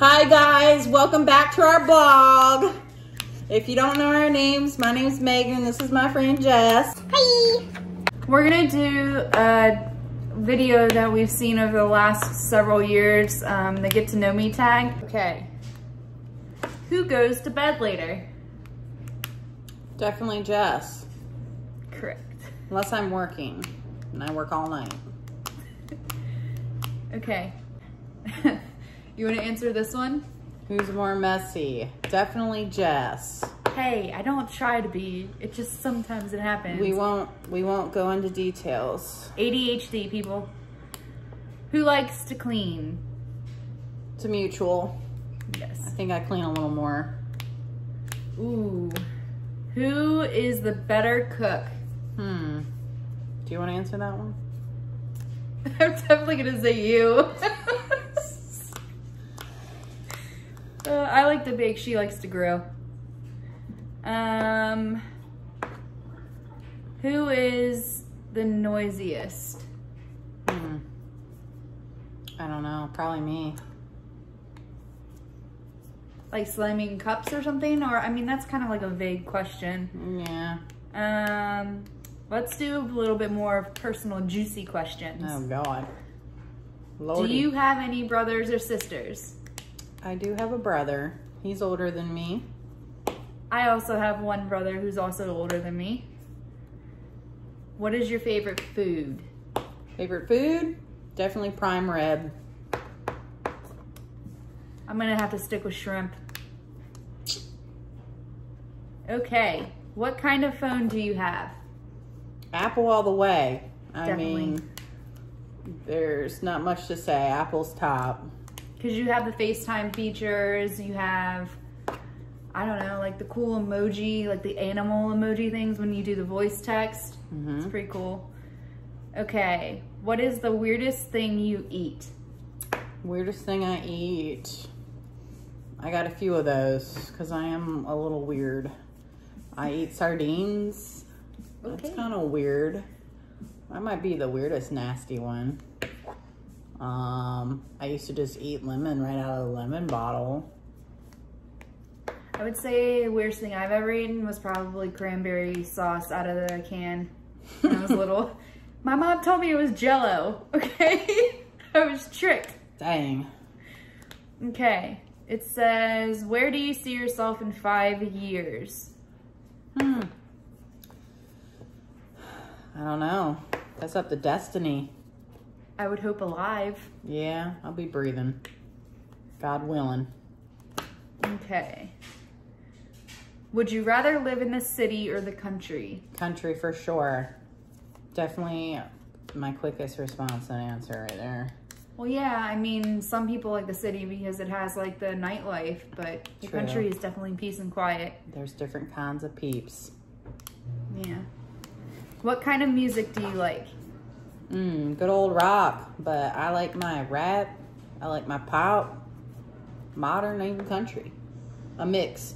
Hi guys, welcome back to our blog. If you don't know our names, my name's Megan. This is my friend Jess. Hi. We're gonna do a video that we've seen over the last several years, um, the get to know me tag. Okay. Who goes to bed later? Definitely Jess. Correct. Unless I'm working and I work all night. Okay. you want to answer this one? Who's more messy? Definitely Jess. Hey, I don't try to be. It just sometimes it happens. We won't we won't go into details. ADHD people. Who likes to clean? It's a mutual. Yes. I think I clean a little more. Ooh. Who is the better cook? Hmm. Do you want to answer that one? I'm definitely gonna say you. uh, I like to bake. She likes to grill. Um, who is the noisiest? Hmm. I don't know. Probably me. Like slamming cups or something? Or, I mean, that's kind of like a vague question. Yeah. Um, let's do a little bit more personal, juicy questions. Oh, God. Lordy. Do you have any brothers or sisters? I do have a brother. He's older than me. I also have one brother who's also older than me. What is your favorite food? Favorite food? Definitely prime rib. I'm gonna have to stick with shrimp. Okay, what kind of phone do you have? Apple all the way. I Definitely. mean, there's not much to say. Apple's top. Because you have the FaceTime features, you have I don't know, like the cool emoji, like the animal emoji things when you do the voice text. Mm -hmm. It's pretty cool. Okay, what is the weirdest thing you eat? Weirdest thing I eat. I got a few of those because I am a little weird. I eat sardines. Okay. That's kind of weird. I might be the weirdest nasty one. Um, I used to just eat lemon right out of the lemon bottle. I would say the weirdest thing I've ever eaten was probably cranberry sauce out of the can when I was little. My mom told me it was jello, okay? I was tricked. Dang. Okay. It says, where do you see yourself in five years? Hmm. I don't know. That's up to destiny. I would hope alive. Yeah, I'll be breathing. God willing. Okay. Would you rather live in the city or the country? Country for sure. Definitely my quickest response and answer right there. Well, yeah, I mean, some people like the city because it has like the nightlife, but the True. country is definitely peace and quiet. There's different kinds of peeps. Yeah. What kind of music do you like? Mmm, good old rock, but I like my rap, I like my pop, modern, even country. A mix.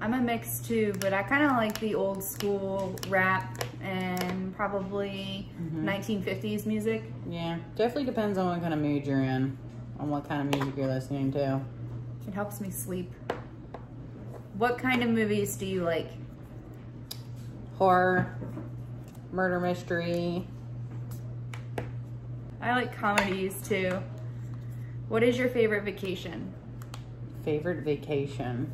I'm a mix too, but I kind of like the old school rap and probably mm -hmm. 1950s music. Yeah, definitely depends on what kind of mood you're in, on what kind of music you're listening to. It helps me sleep. What kind of movies do you like? Horror, murder mystery. I like comedies too. What is your favorite vacation? Favorite vacation?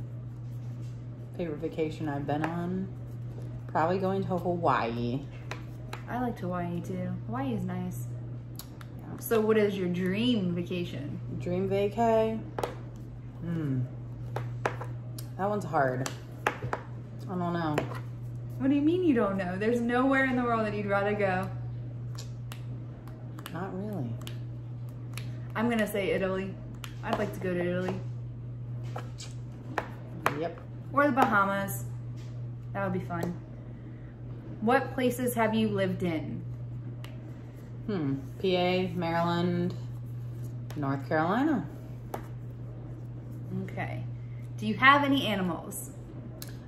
favorite vacation I've been on? Probably going to Hawaii. I liked Hawaii too. Hawaii is nice. Yeah. So what is your dream vacation? Dream vacay? Hmm. That one's hard. I don't know. What do you mean you don't know? There's nowhere in the world that you'd rather go. Not really. I'm gonna say Italy. I'd like to go to Italy. Yep or the Bahamas. That would be fun. What places have you lived in? Hmm, PA, Maryland, North Carolina. Okay. Do you have any animals?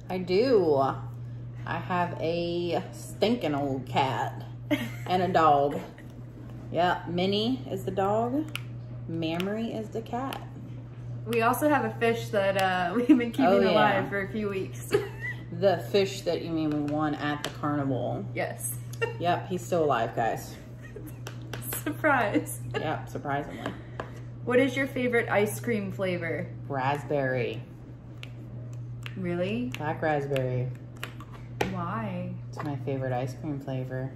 I do. I have a stinking old cat and a dog. Yeah, Minnie is the dog. Mamrie is the cat. We also have a fish that uh, we've been keeping Oh, yeah. alive for a few weeks. The fish that you mean we won at the carnival. yes. Yep, he's still alive, guys. Surprise. Yep, surprisingly. What is your favorite ice cream flavor? Raspberry. Really? Black raspberry. Why? It's my favorite ice cream flavor.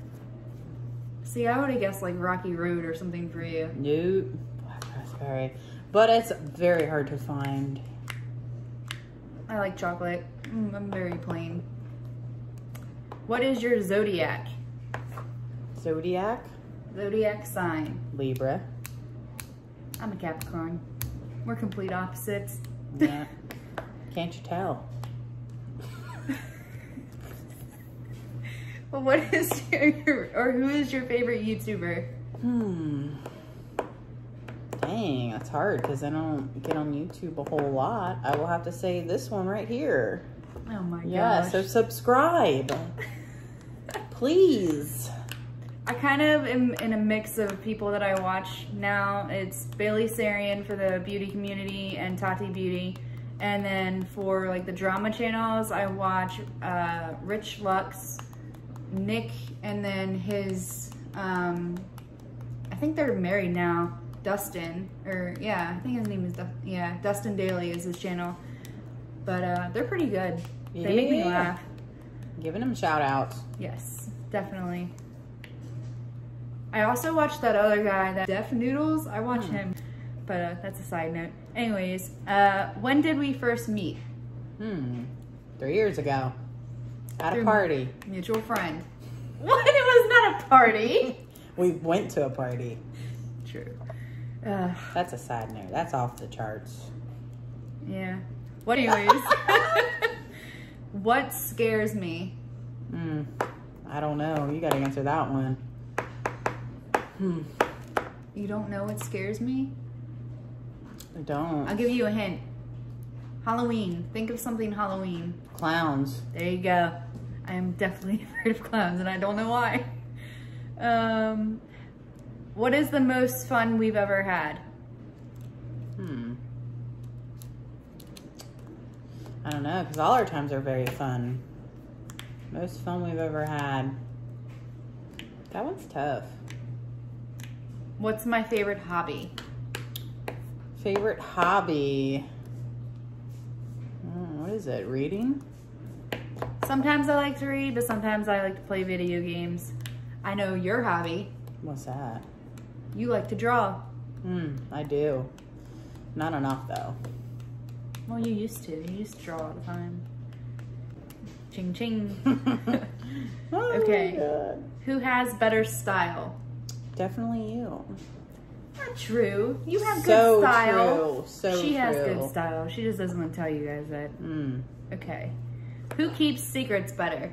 See, I would have guessed like Rocky Road or something for you. Nope. Black raspberry. But it's very hard to find. I like chocolate. Mm, I'm very plain. What is your zodiac? Zodiac. Zodiac sign. Libra. I'm a Capricorn. We're complete opposites. Yeah. Can't you tell? Well, what is your or who is your favorite YouTuber? Hmm. Dang, that's hard because I don't get on YouTube a whole lot. I will have to say this one right here. Oh my Yeah, gosh. so subscribe. Please. I kind of am in a mix of people that I watch now. It's Bailey Sarian for the beauty community and Tati Beauty. And then for like the drama channels, I watch uh, Rich Lux, Nick, and then his, um, I think they're married now, Dustin. Or yeah, I think his name is, Du- yeah, Dustin Dailey is his channel. But uh, they're pretty good. They make me laugh. Giving them shout outs. Yes, definitely. I also watched that other guy, that Def Noodles. I watch Hmm. him, but uh, that's a side note. Anyways, uh, when did we first meet? Hmm. Three years ago. At a party. Mutual friend. What? It was not a party. We went to a party. True. Uh, That's a side note. That's off the charts. yeah. What, anyways? what scares me? Hmm. I don't know. You gotta answer that one. Hmm. You don't know what scares me? I don't. I'll give you a hint. Halloween. Think of something Halloween. Clowns. There you go. I am definitely afraid of clowns and I don't know why. Um, what is the most fun we've ever had? Hmm. I don't know, because all our times are very fun. Most fun we've ever had. That one's tough. What's my favorite hobby? Favorite hobby? What is it? Reading? Sometimes I like to read, but sometimes I like to play video games. I know your hobby. What's that? You like to draw. Hmm, I do. Not enough though. Well, you used to. You used to draw all the time. Ching ching. Oh Okay. Who has better style? Definitely you. Not true. You have good style. true. So she has good style. She just doesn't want to tell you guys that. Hmm. Okay. Who keeps secrets better?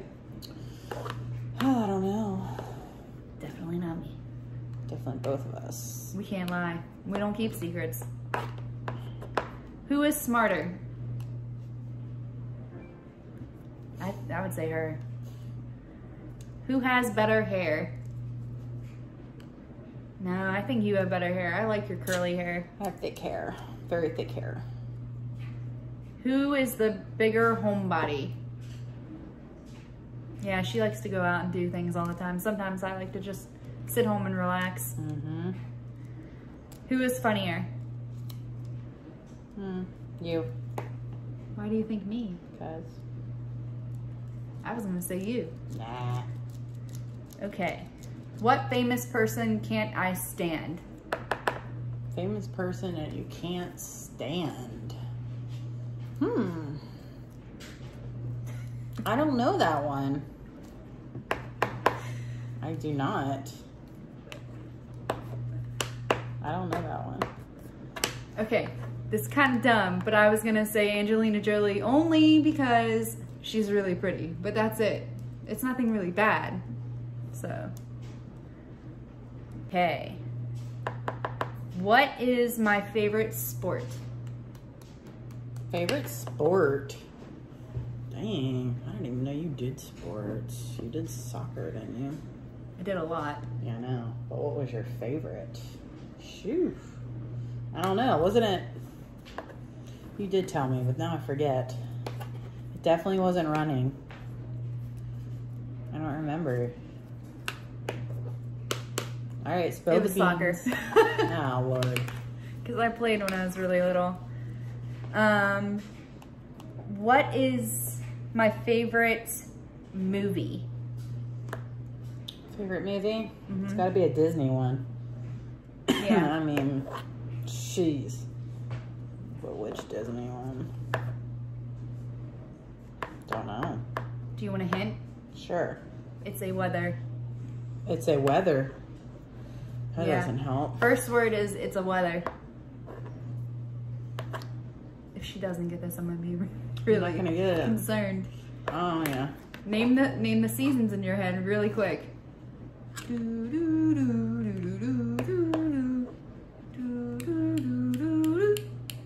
I don't know. Definitely not me. Definitely both of us. We can't lie. We don't keep secrets. Who is smarter? I, I would say her. Who has better hair? No, I think you have better hair. I like your curly hair. I have thick hair. Very thick hair. Who is the bigger homebody? Yeah, she likes to go out and do things all the time. Sometimes I like to just sit home and relax. Mm-hmm. Who is funnier? Hmm. You. Why do you think me? Because. I was gonna say you. Nah. Okay. What famous person can't I stand? Famous person that you can't stand. Hmm. I don't know that one. I do not. I don't know that one. Okay, this is kind of dumb, but I was gonna say Angelina Jolie only because she's really pretty, but that's it. It's nothing really bad. So. Okay. What is my favorite sport? Favorite sport? Dang, I didn't even know you did sports. You did soccer, didn't you? I did a lot. Yeah, I know. But what was your favorite? Shoo. I don't know. Wasn't it You did tell me, but now I forget. It definitely wasn't running. I don't remember. All right, spill It the was soccer. oh lord. Because I played when I was really little. Um, what is my favorite movie? Favorite movie? Mm-hmm. It's got to be a Disney one. Yeah. I mean, jeez. But which Disney one? Don't know. Do you want a hint? Sure. It's a weather. It's a weather. That Yeah. doesn't help. First word is it's a weather. If she doesn't get this, I'm gonna be really gonna get it. concerned. Oh yeah. Name the name the seasons in your head really quick.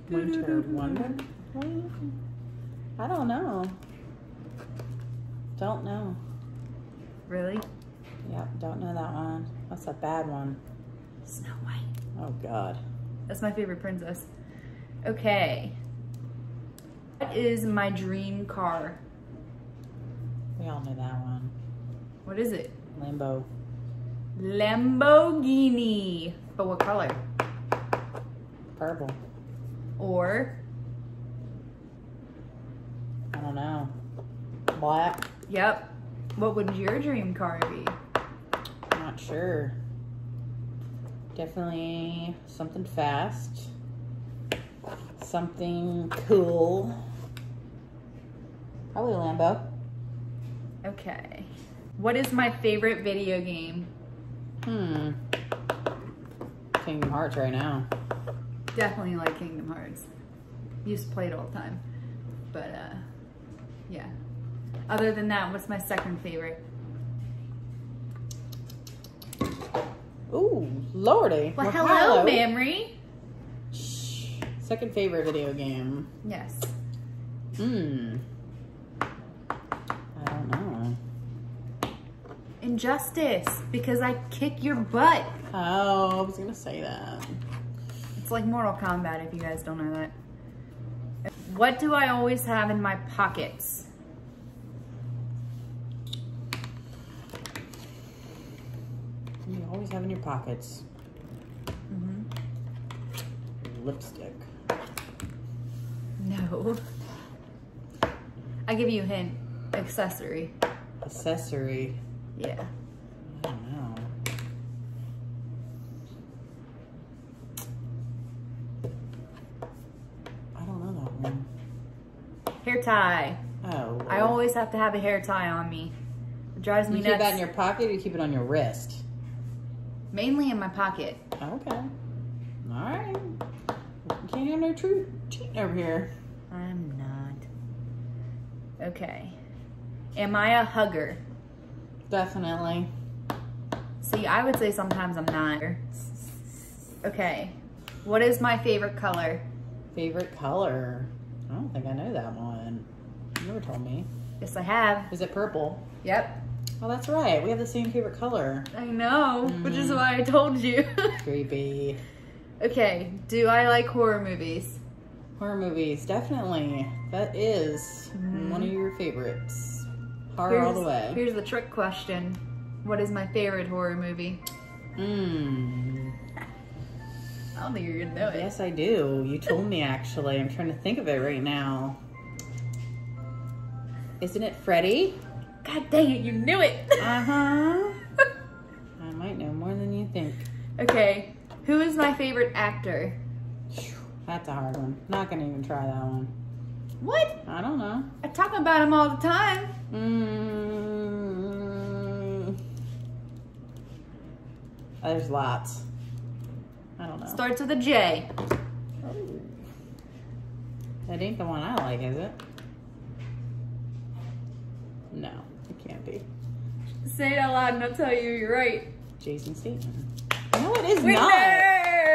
Winter Wonder. I don't know. Don't know. Really? Yep, don't know that one. That's a bad one. Snow White. Oh God. That's my favorite princess. Okay. What is my dream car? We all know that one. What is it? Lambo. Lamborghini. But what color? Purple. Or, I don't know. Black. yep. What would your dream car be? Not sure. Definitely something fast. Something cool. Probably Lambo. Okay. What is my favorite video game? Hmm. Kingdom Hearts right now. Definitely like Kingdom Hearts. Used to play it all the time. But, uh, yeah. Other than that, what's my second favorite? Ooh, lordy. Well, Well, hello, Mamrie. Shh. Second favorite video game. Yes. Hmm. I don't know. Injustice, because I kick your butt. Oh, I was gonna say that. It's like Mortal Kombat if you guys don't know that. What do I always have in my pockets? You always have in your pockets Mm-hmm. lipstick. No. I give you a hint. Accessory. Accessory. Yeah. I don't know. I don't know that one. Hair tie. Oh. I always have to have a hair tie on me. It drives me You me keep nuts. that in your pocket or you keep it on your wrist? Mainly in my pocket. Okay. Alright. Can't have no truth cheating over here. I'm not. Okay. Am I a hugger? Definitely. See, I would say sometimes I'm not. Okay. What is my favorite color? Favorite color? I don't think I know that one. You never told me. Yes, I have. Is it purple? Yep. Oh, that's right. We have the same favorite color. I know, which is Mhm. why I told you. Creepy. okay. Do I like horror movies? Horror movies, definitely. That is Mhm. one of your favorites. Horror all the way. Here's the trick question. What is my favorite horror movie? Mmm. I don't think you're gonna know it. Yes, I do. You told me actually. I'm trying to think of it right now. Isn't it Freddy? God dang it, you knew it. Uh huh. I might know more than you think. okay. Who is my favorite actor? That's a hard one. Not gonna even try that one. What? I don't know. I talk about him all the time. Mm. There's lots. I don't know. Starts with a J. That ain't the one I like, is it? No, it can't be. Say it out loud and I'll tell you you're right. Jason Statham. No, it is Winner! not.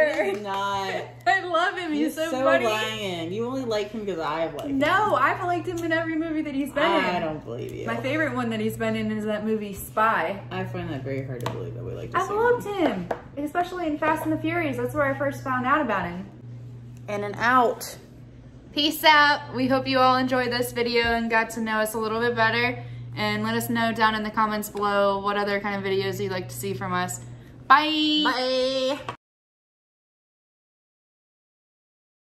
It is not. I love him. He's, He's so, so funny. lying. You only like him because I like him. No, I've liked him in every movie that he's been I in. don't believe you. My favorite one that he's been in is that movie Spy. I find that very hard to believe that we like to I've see loved him. him, especially in Fast and the Furious. That's where I first found out about him. In and out. Peace out. We hope you all enjoyed this video and got to know us a little bit better. And let us know down in the comments below what other kind of videos you'd like to see from us. Bye. Bye.